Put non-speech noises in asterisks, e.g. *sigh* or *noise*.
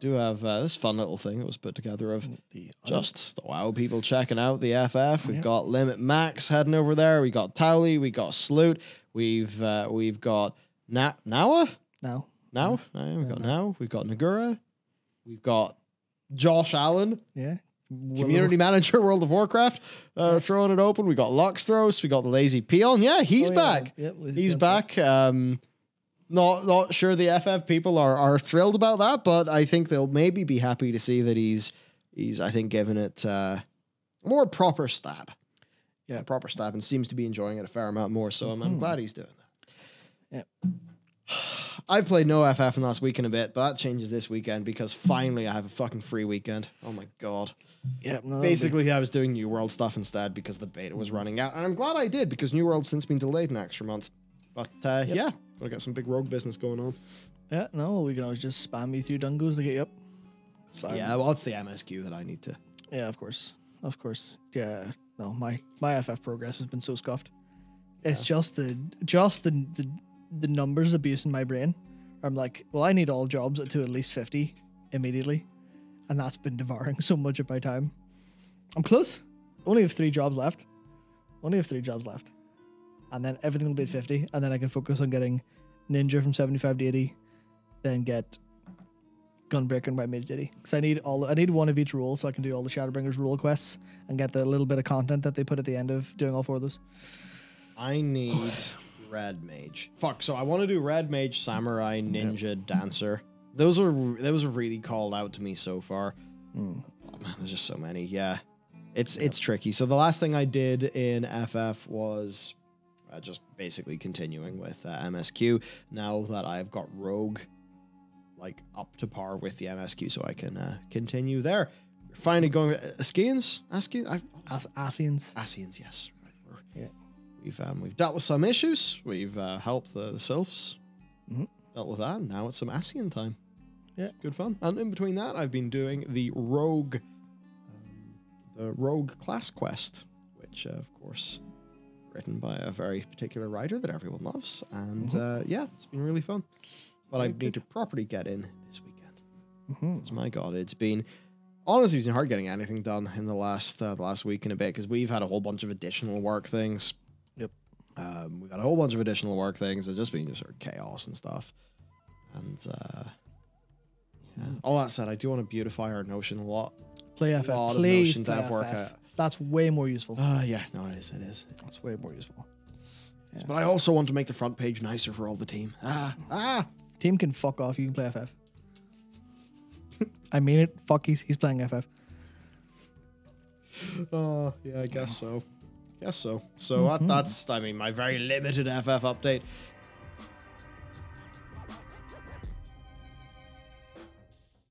do have uh, this fun little thing that was put together of The just the WoW people checking out the FF. We've Yeah. got Limit Max heading over there. We got Towelliee. We got Sloot. We've uh, we've got Na- Nawa. now. Now uh, we've got now. We've got Naguura. We've got Josh Allen, Yeah. community manager, World of Warcraft, uh, throwing it open. We got Luxthos. We got the Lazy Peon. Yeah, he's Oh, yeah. back. Yep, He's back. Um, not not sure the FF people are are thrilled about that, but I think they'll maybe be happy to see that he's he's I think given it uh, more proper stab. Yeah. proper stab, and seems to be enjoying it a fair amount more. So I'm, I'm glad he's doing that. Yeah. *sighs* I've played no FF in the last week and a bit, but that changes this weekend because finally I have a fucking free weekend. Oh my god. Yeah, no, that'll be- Basically, I was doing New World stuff instead because the beta was running out, and I'm glad I did because New World's since been delayed an extra month. But uh, yeah, gonna get some big rogue business going on. Yeah, no, we can always just spam you through dungos to get you up. So Yeah, well, it's the MSQ that I need to. yeah, of course, of course. Yeah, no, my my FF progress has been so scuffed. It's just the just the, the the numbers abuse in my brain. I'm like, well, I need all jobs to at least fifty immediately, and that's been devouring *laughs* so much of my time. I'm close. Only have three jobs left. Only have three jobs left, and then everything will be at fifty, and then I can focus on getting ninja from seventy five to eighty, then get Gunbreaker and White Mage Ditty. Because I need all I need one of each role so I can do all the Shadowbringers role quests and get the little bit of content that they put at the end of doing all four of those. I need *sighs* Red Mage. Fuck. So I want to do Red Mage, Samurai, Ninja, Dancer. Those are those are really called out to me so far. Hmm. Oh, man, there's just so many. Yeah, it's it's tricky. So the last thing I did in FF was uh, just basically continuing with uh, MSQ. Now that I've got Rogue, like up to par with the MSQ, so I can uh, continue there. Finally going uh, Askians, Askians, I've As Asians. Asians, yes. Right. We're, Yeah. We've um, we've dealt with some issues. We've uh, helped the, the sylphs. Mhm. Dealt with that. Now it's some Asian time. Yeah. good fun. And in between that, I've been doing the rogue, um, the rogue class quest, which uh, of course, written by a very particular writer that everyone loves. And uh, yeah, it's been really fun. But I Mm-hmm. Need to properly get in this weekend. Mhm. Because my God, it's been honestly it's been hard getting anything done in the last uh, the last week and a bit because we've had a whole bunch of additional work things. Yep. Um, we've got a whole bunch of additional work things. It's just been just sort of chaos and stuff. And uh, yeah. all that said, I do want to beautify our Notion a lot. Play FF. lot of Please Notion play FF. Uh, That's way more useful. Ah, yeah, no, it is, it is. That's way more useful. Yeah. But I also want to make the front page nicer for all the team. Ah, ah. Team can fuck off. You can play FF. *laughs* I mean it. Fuck, he's, he's playing FF. Oh, yeah, I guess so. Guess so. So uh, that's, I mean, my very limited FF update.